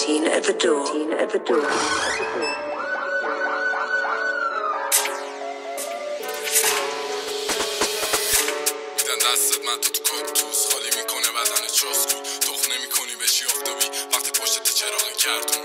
14 at the door. 14 at the door. دستت من تو تو خالی می‌کنه بدن چاسکو تخ نمی‌کنی بشی آفتابی وقتی پشت چراغ کردون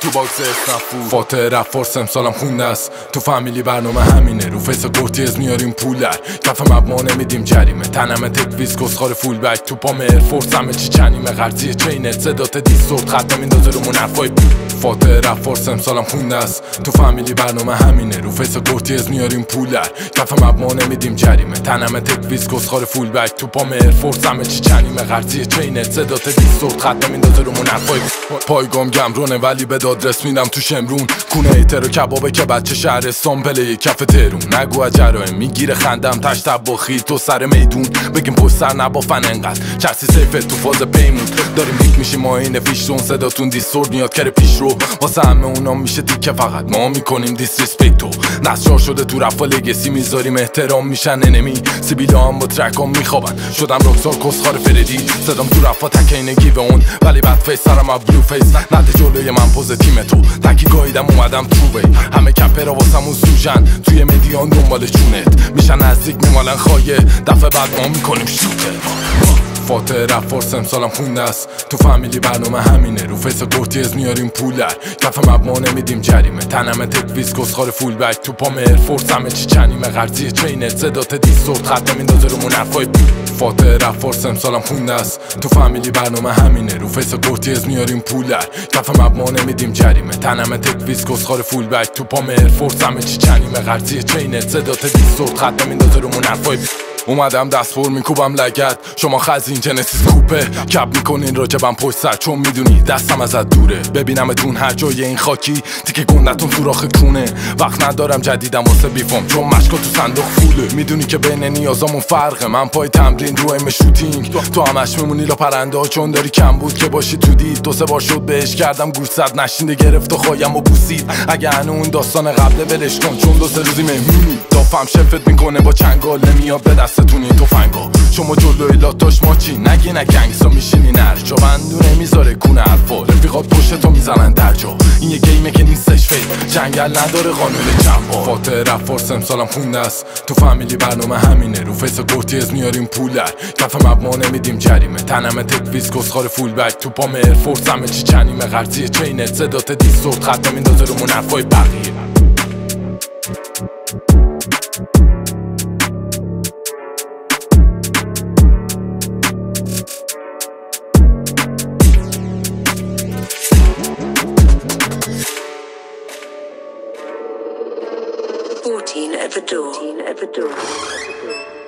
تو باکس اسنفو. فاتح رفت سالم خونده است تو فامیلی برنامه همینه. رو فیس از میاریم پولر کف مبما نمیدیم جریمه. تنم تکویز کسخار فول بک تو پام ارفورس همه چی چنیمه. غرزی چینت صدات دیسورت خط میندازه رو حرفای فاتح رفت سالم خونده است تو فامیلی برنامه همینه. رو فیس از میاریم پولر کف مبما نمیدیم جریمه. تنم تکویز کسخار فول بک تو پام ارفورس همه چی چنیمه. غرزی چینت صدات دیسورت خط میندازه رو حرفای پایگام گمرونه ولی به آدرس میدم تو شمرون. کونه و کبابه که بچه شهرستان پله کف ترون. نگو جرایم می‌گیره خندم تشت بخی تو سر میدون. بگیم پشت سر نبافن انقدر. چرسی سیفت تو فاز پیمون. داریم هیک میشیم این فیشتون صداتون دیستورد میاد کره پیش رو. واسه همه اونا میشه دیگه فقط. ما می‌کنیم دیسریسپکتو نسجار شده تو رفا لگسی می‌ذاریم احترام میشن انمی سیبیلا هم با ترکام میخوابن. شدم رکسار کسخار فردی صدام تو رفا تکینگی به اون. ولی بعد فیس سرم بلو فیس نده جلوی من تیم تو. تکی گایدم اومدم تو وی. همه کپه را واسمون سوژن. توی مدیان دنبال چونت میشن نزدیک میمالن خواهی دفعه بعد ما می‌کنیم شوته فاتح رفت سالم خونده است. تو فامیلی برنامه همینه. رو فیس از میاریم پولر کف مبما نمیدیم جریمه. تنم تکویز کسخار فول بک. تو پام ارفورس همه چی چنیمه. غرزی چینت صدات دیسورت خط میندازه رو حرفای فاتح رفت سالم خونده است. تو فامیلی برنامه همینه. رو فیس از میاریم پولر کف مبما نمیدیم جریمه. تنم تکویز کسخار فول بک تو پام ارفورس همه چی چنیمه. غرزی چینت صدات دیسورت خط میندازه رو حرفای اومدم دست پر میکوبم لگت شما خزین جنسیس کوپه. کپ می‌کنین راجبم پشت سر چون می‌دونی دستم ازت دوره. ببینمتون هر جای این خاکی. تیکه گندتون سوراخ کونه. وقت ندارم جدیدم واسه بیفام چون مشکا تو صندوق فوله می‌دونی که بین نیازامون فرقه. من پای تمرین رو ام شوتینگ تو همش میمونی لا پرنده ها. چون داری کم بود که باشی تو دید. دو سه بار شد بهش کردم گوش زد. نشینده گرفت و خوایم و بوسید. اگه هنو اون داستان قبل ولش کن. چون دو سه روزی مهمونی. دافم شفت می‌کنه با چنگال نمیاد به دستتونی فنگا شما جلوی لاتاش ماچی نگی نه گنگسا میشینی نرجا بندونه می‌ذاره کونه حرفا. رفیقات پشت تو می‌زنن درجا این یه گیمه که نیستش فیل. جنگل نداره قانون چنبا فاتح رفت سالم خونده است. تو فامیلی برنامه همینه. رو فیس از میاریم پولر کف مبما نمیدیم جریمه. تنم تکویز کسخار فول بک. تو پام ارفورس همه چی چنیمه. غرزی چینت. صدات دیستورت خط میندازه رو حرفای بقیه. ever do. Ever do.